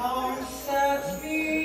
comforts me.